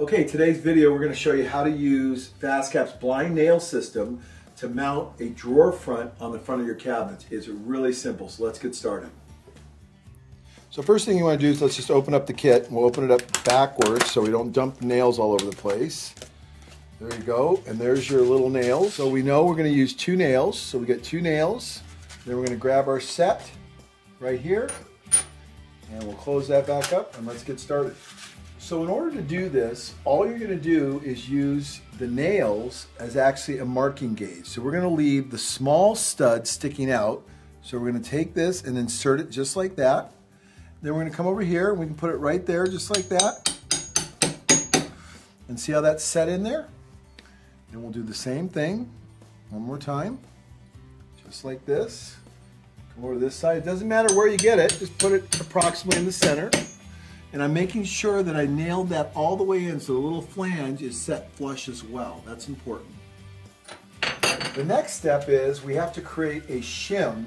Okay, today's video we're going to show you how to use FastCap's blind nail system to mount a drawer front on the front of your cabinets. It's really simple, so let's get started. So first thing you want to do is let's just open up the kit. We'll open it up backwards so we don't dump nails all over the place. There you go, and there's your little nails. So we know we're going to use two nails, so we get two nails. Then we're going to grab our set right here, and we'll close that back up, and let's get started. So in order to do this, all you're going to do is use the nails as actually a marking gauge. So we're going to leave the small stud sticking out. So we're going to take this and insert it just like that. Then we're to come over here and we can put it right there just like that. And see how that's set in there? And we'll do the same thing one more time. Just like this. Come over to this side. It doesn't matter where you get it. Just put it approximately in the center. And I'm making sure that I nailed that all the way in so the little flange is set flush as well. That's important. The next step is we have to create a shim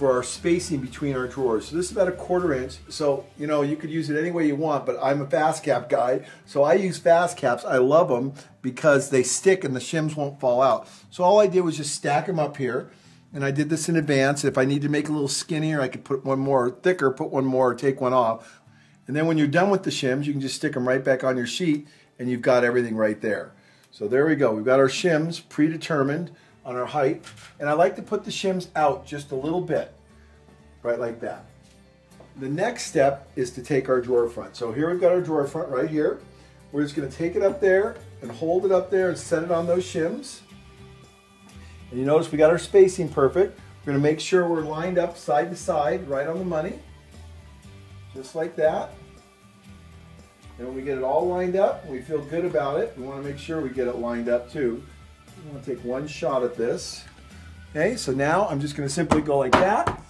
for our spacing between our drawers. So this is about a quarter inch. So, you know, you could use it any way you want, but I'm a FastCap guy. So I use FastCaps. I love them because they stick and the shims won't fall out. So all I did was just stack them up here. And I did this in advance. If I need to make a little skinnier, I could put one more thicker, put one more, take one off. And then when you're done with the shims, you can just stick them right back on your sheet and you've got everything right there. So there we go. We've got our shims predetermined on our height. And I like to put the shims out just a little bit, right like that. The next step is to take our drawer front. So here we've got our drawer front right here. We're just gonna take it up there and hold it up there and set it on those shims. And you notice we got our spacing perfect. We're gonna make sure we're lined up side to side, right on the money. Just like that. And when we get it all lined up, we feel good about it. We want to make sure we get it lined up too. We want to take one shot at this. Okay, so now I'm just going to simply go like that.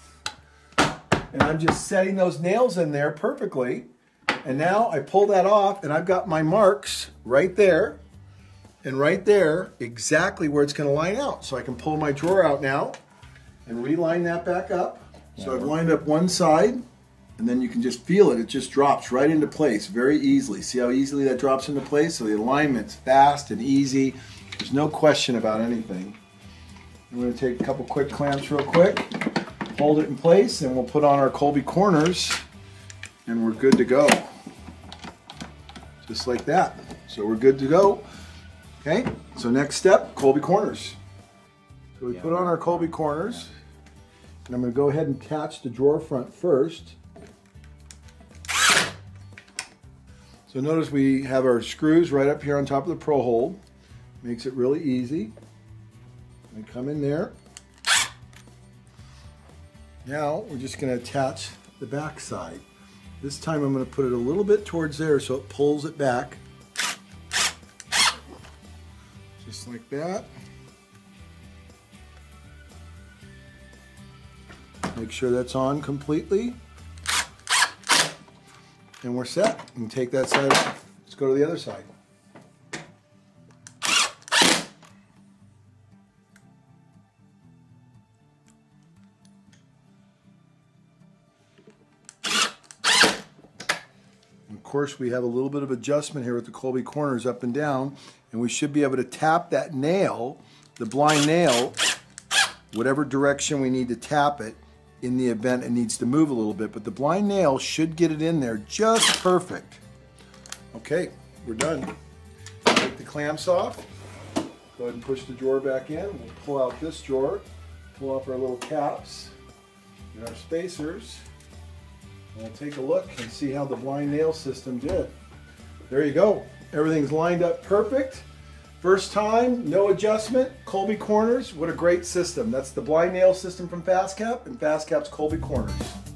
And I'm just setting those nails in there perfectly. And now I pull that off and I've got my marks right there and right there exactly where it's going to line out. So I can pull my drawer out now and reline that back up. So I've lined up one side and then you can just feel it. It just drops right into place very easily. See how easily that drops into place? So the alignment's fast and easy. There's no question about anything. I'm going to take a couple quick clamps real quick, hold it in place, and we'll put on our Kolbe Korners, and we're good to go. Just like that. So we're good to go. Okay, so next step, Kolbe Korners. So we put on our Kolbe Korners, and I'm going to go ahead and catch the drawer front first. So notice we have our screws right up here on top of the pro hole. Makes it really easy. And come in there. Now we're just going to attach the back side. This time I'm going to put it a little bit towards there so it pulls it back. Just like that. Make sure that's on completely and we're set. And take that side off. Let's go to the other side. of course, we have a little bit of adjustment here with the Kolbe Korners up and down, and we should be able to tap that nail, the blind nail, whatever direction we need to tap it, in the event it needs to move a little bit, but the blind nail should get it in there just perfect. Okay, we're done. Take the clamps off. Go ahead and push the drawer back in. We'll pull out this drawer, pull off our little caps and our spacers. And we'll take a look and see how the blind nail system did. There you go. Everything's lined up perfect. First time, no adjustment, Kolbe Korners, what a great system. That's the blind nail system from FastCap and FastCap's Kolbe Korners.